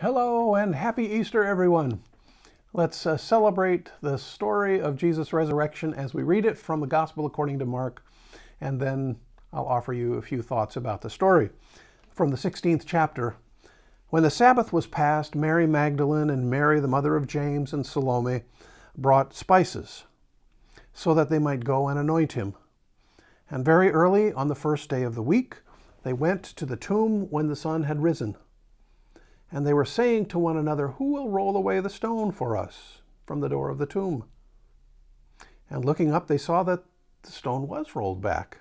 Hello and happy Easter, everyone. Let's uh, celebrate the story of Jesus' resurrection as we read it from the Gospel according to Mark, and then I'll offer you a few thoughts about the story. From the 16th chapter When the Sabbath was past, Mary Magdalene and Mary, the mother of James, and Salome brought spices so that they might go and anoint him. And very early on the first day of the week, they went to the tomb when the sun had risen. And they were saying to one another, Who will roll away the stone for us from the door of the tomb? And looking up, they saw that the stone was rolled back,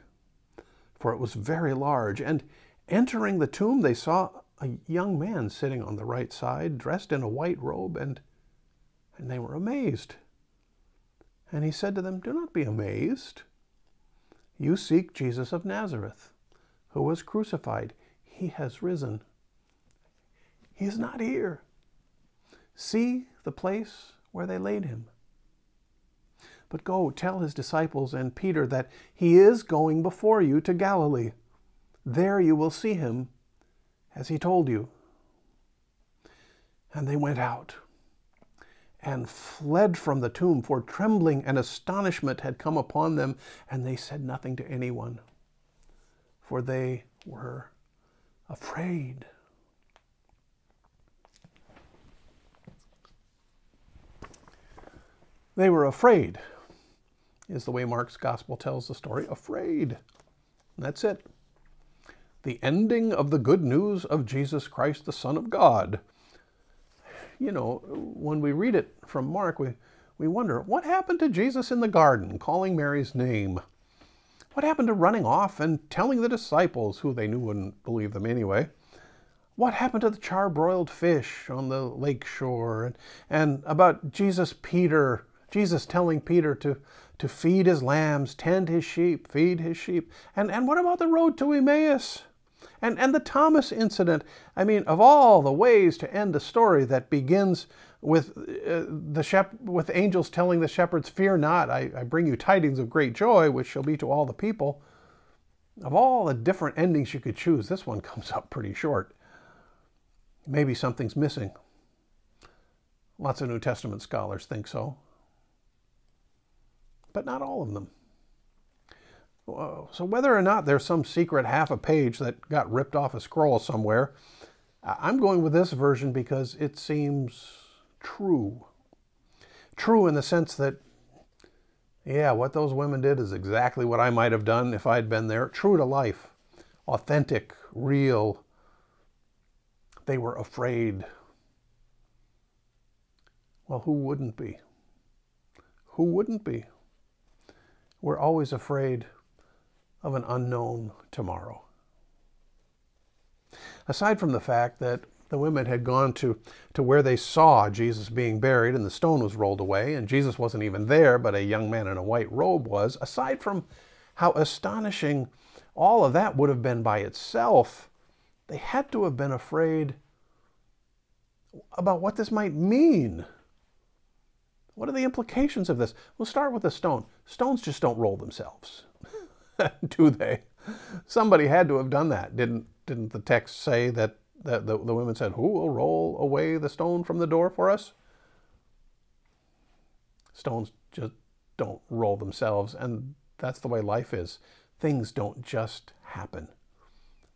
for it was very large. And entering the tomb, they saw a young man sitting on the right side, dressed in a white robe, and, and they were amazed. And he said to them, Do not be amazed. You seek Jesus of Nazareth, who was crucified. He has risen he is not here. See the place where they laid him. But go tell his disciples and Peter that he is going before you to Galilee. There you will see him as he told you. And they went out and fled from the tomb, for trembling and astonishment had come upon them, and they said nothing to anyone, for they were afraid. They were afraid, is the way Mark's gospel tells the story. Afraid. That's it. The ending of the good news of Jesus Christ, the Son of God. You know, when we read it from Mark, we, we wonder what happened to Jesus in the garden, calling Mary's name? What happened to running off and telling the disciples, who they knew wouldn't believe them anyway? What happened to the charbroiled fish on the lake shore? And, and about Jesus Peter Jesus telling Peter to, to feed his lambs, tend his sheep, feed his sheep. And, and what about the road to Emmaus? And, and the Thomas incident, I mean, of all the ways to end a story that begins with uh, the shep- with angels telling the shepherds, "Fear not, I, I bring you tidings of great joy, which shall be to all the people." Of all the different endings you could choose, this one comes up pretty short. Maybe something's missing. Lots of New Testament scholars think so but not all of them. So whether or not there's some secret half a page that got ripped off a scroll somewhere, I'm going with this version because it seems true. True in the sense that, yeah, what those women did is exactly what I might have done if I'd been there. True to life, authentic, real. They were afraid. Well, who wouldn't be? Who wouldn't be? We're always afraid of an unknown tomorrow. Aside from the fact that the women had gone to, to where they saw Jesus being buried and the stone was rolled away, and Jesus wasn't even there, but a young man in a white robe was, aside from how astonishing all of that would have been by itself, they had to have been afraid about what this might mean what are the implications of this? We'll start with the stone. Stones just don't roll themselves, do they? Somebody had to have done that. Didn't, didn't the text say that, that the, the women said, Who will roll away the stone from the door for us? Stones just don't roll themselves, and that's the way life is. Things don't just happen.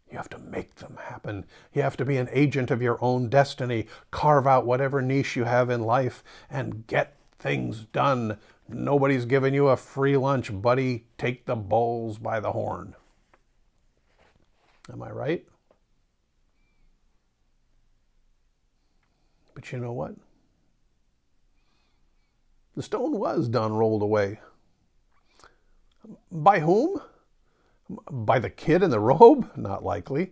You have to make them happen. You have to be an agent of your own destiny, carve out whatever niche you have in life, and get things done. Nobody's giving you a free lunch, buddy. Take the bulls by the horn. Am I right? But you know what? The stone was done rolled away. By whom? By the kid in the robe? Not likely.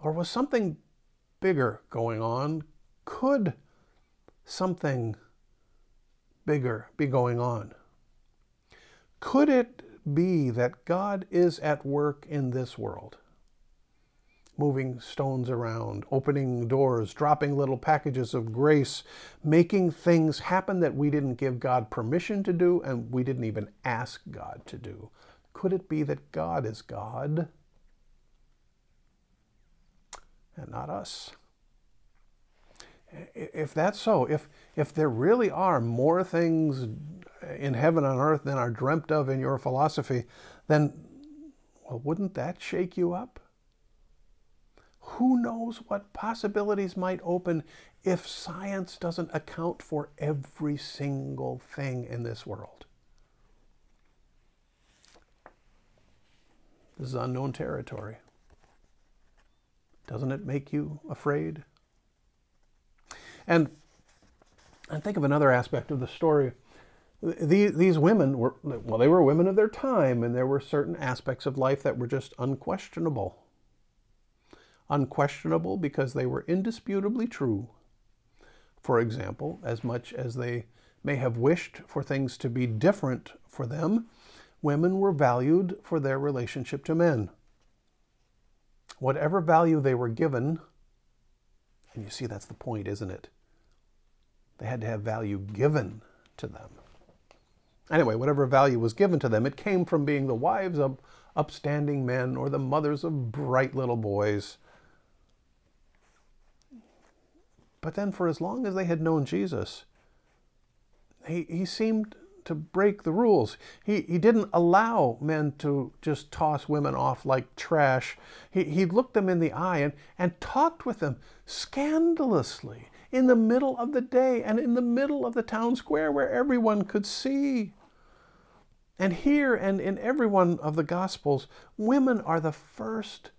Or was something bigger going on? Could something bigger be going on? Could it be that God is at work in this world? Moving stones around, opening doors, dropping little packages of grace, making things happen that we didn't give God permission to do and we didn't even ask God to do. Could it be that God is God and not us? If that's so, if if there really are more things in heaven on earth than are dreamt of in your philosophy, then well, wouldn't that shake you up? Who knows what possibilities might open if science doesn't account for every single thing in this world? This is unknown territory. Doesn't it make you afraid? And, and think of another aspect of the story. These, these women were, well, they were women of their time, and there were certain aspects of life that were just unquestionable. Unquestionable because they were indisputably true. For example, as much as they may have wished for things to be different for them, women were valued for their relationship to men. Whatever value they were given, and you see that's the point, isn't it? They had to have value given to them. Anyway, whatever value was given to them, it came from being the wives of upstanding men or the mothers of bright little boys. But then, for as long as they had known Jesus, he, he seemed to break the rules. He, he didn't allow men to just toss women off like trash. He, he looked them in the eye and, and talked with them scandalously in the middle of the day and in the middle of the town square where everyone could see. And here and in every one of the Gospels, women are the first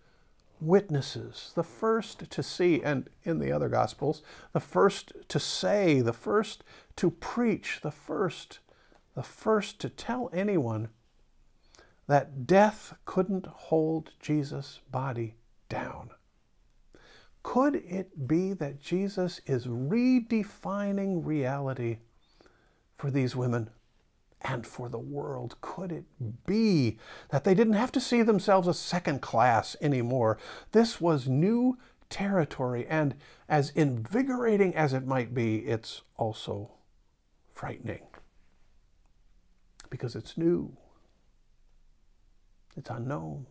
witnesses, the first to see, and in the other Gospels, the first to say, the first to preach, the first, the first to tell anyone that death couldn't hold Jesus' body down. Could it be that Jesus is redefining reality for these women and for the world? Could it be that they didn't have to see themselves as second class anymore? This was new territory, and as invigorating as it might be, it's also frightening because it's new, it's unknown.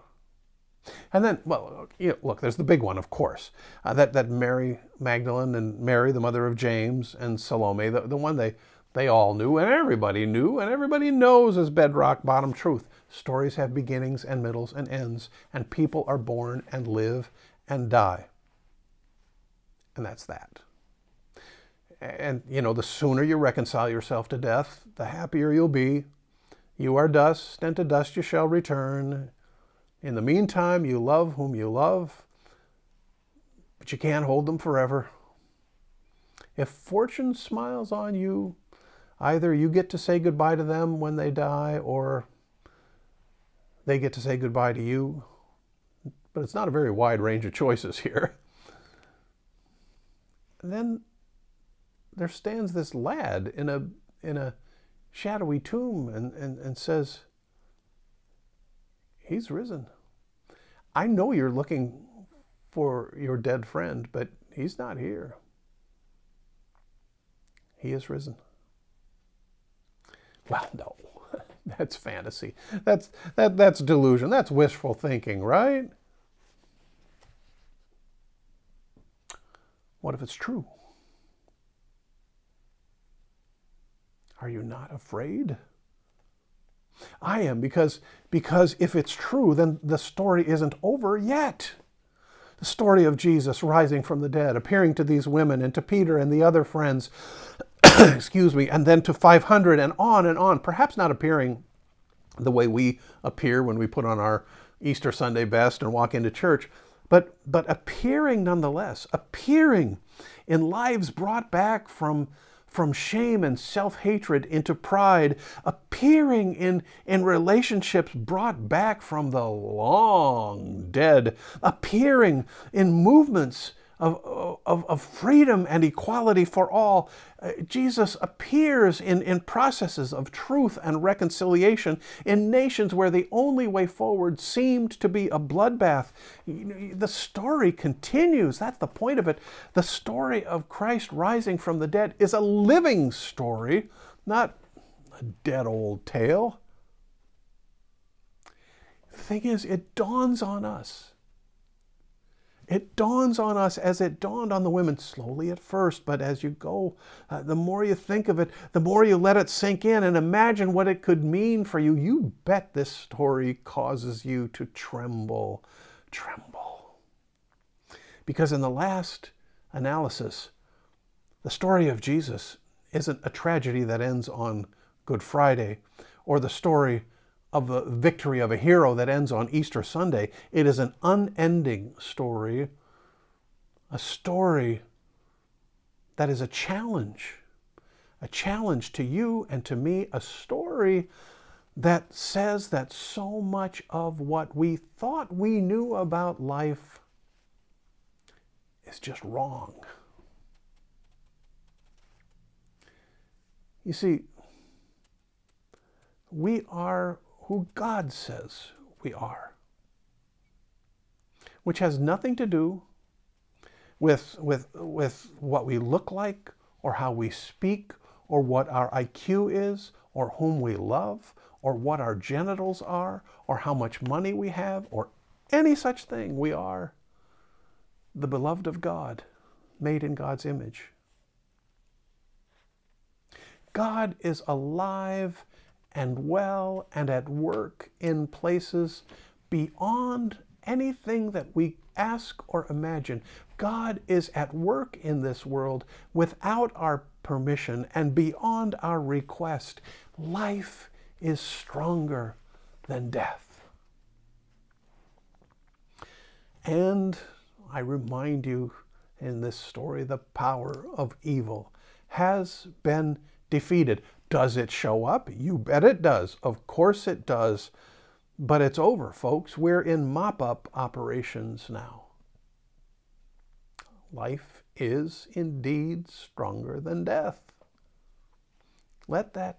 And then, well, you know, look, there's the big one, of course, uh, that, that Mary Magdalene and Mary, the mother of James, and Salome, the, the one they, they all knew and everybody knew and everybody knows as bedrock bottom truth. Stories have beginnings and middles and ends, and people are born and live and die. And that's that. And, you know, the sooner you reconcile yourself to death, the happier you'll be. You are dust, and to dust you shall return. In the meantime, you love whom you love, but you can't hold them forever. If fortune smiles on you, either you get to say goodbye to them when they die, or they get to say goodbye to you. But it's not a very wide range of choices here. And then there stands this lad in a in a shadowy tomb and, and, and says, He's risen. I know you're looking for your dead friend, but he's not here. He is risen. Well, no. that's fantasy. That's that that's delusion. That's wishful thinking, right? What if it's true? Are you not afraid? I am because because if it's true, then the story isn't over yet. The story of Jesus rising from the dead, appearing to these women and to Peter and the other friends, excuse me, and then to 500 and on and on, perhaps not appearing the way we appear when we put on our Easter Sunday best and walk into church, but, but appearing nonetheless, appearing in lives brought back from from shame and self hatred into pride, appearing in, in relationships brought back from the long dead, appearing in movements of, of, of freedom and equality for all. Uh, Jesus appears in, in processes of truth and reconciliation in nations where the only way forward seemed to be a bloodbath. The story continues. That's the point of it. The story of Christ rising from the dead is a living story, not a dead old tale. The thing is, it dawns on us It dawns on us as it dawned on the women, slowly at first, but as you go, uh, the more you think of it, the more you let it sink in and imagine what it could mean for you. You bet this story causes you to tremble, tremble. Because in the last analysis, the story of Jesus isn't a tragedy that ends on Good Friday or the story of the victory of a hero that ends on Easter Sunday. It is an unending story, a story that is a challenge, a challenge to you and to me, a story that says that so much of what we thought we knew about life is just wrong. You see, we are who God says we are, which has nothing to do with, with, with what we look like or how we speak or what our IQ is or whom we love or what our genitals are or how much money we have or any such thing. We are the beloved of God, made in God's image. God is alive and well and at work in places beyond anything that we ask or imagine. God is at work in this world without our permission and beyond our request. Life is stronger than death. And I remind you in this story the power of evil has been defeated. Does it show up? You bet it does. Of course it does. But it's over, folks. We're in mop up operations now. Life is indeed stronger than death. Let that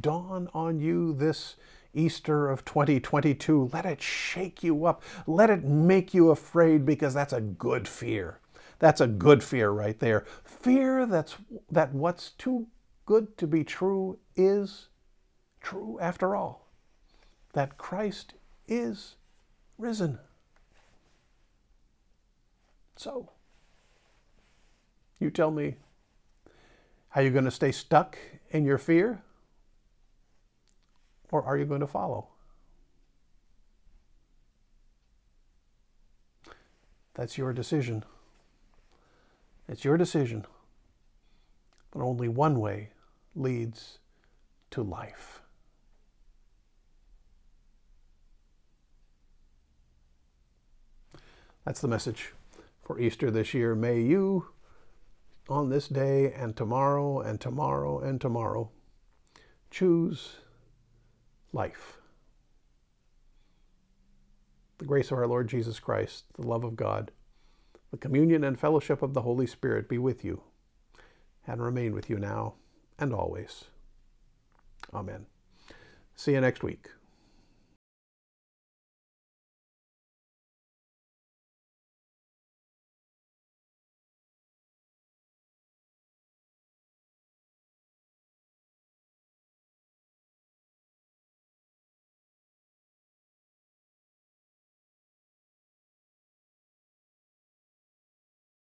dawn on you this Easter of 2022. Let it shake you up. Let it make you afraid because that's a good fear. That's a good fear right there. Fear that's that what's too good to be true is true after all. That Christ is risen. So, you tell me, are you going to stay stuck in your fear? Or are you going to follow? That's your decision. It's your decision. But only one way leads to life. That's the message for Easter this year. May you, on this day and tomorrow and tomorrow and tomorrow, choose life. The grace of our Lord Jesus Christ, the love of God, the communion and fellowship of the Holy Spirit be with you and remain with you now and always. Amen. See you next week.